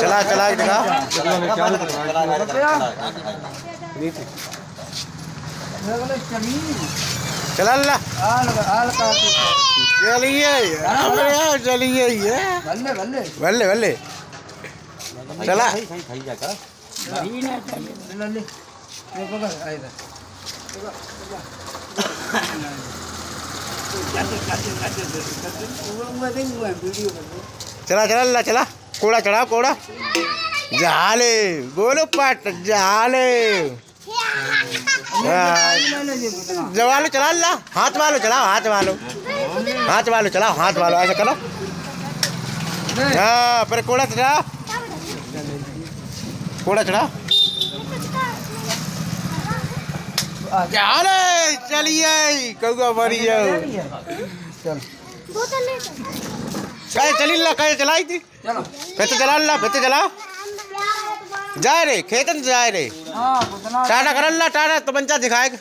चला चला एक जगह चला ला चलिए चलिए ये बल्ले बल्ले चला चला चला ला चला। कोड़ा चढ़ा कोड़ा। जाले। बोलो पट जाले। हाँ, जवालो चला ला। हाथ वालो चलाओ हाथ वालो। हाथ वालो चलाओ हाथ वालो। ऐसा करो। हाँ फिर कोड़ा चढ़ा कोड़ा चढ़ा जाले चलिए। कौआ मरी जाओ कहे चली ला कहे चलाई थी। फिर तो चला ला फिर तो चला जाए रे खेतन से जाए रे। टाटा कर ला टाटा तो बंचा दिखाएगा।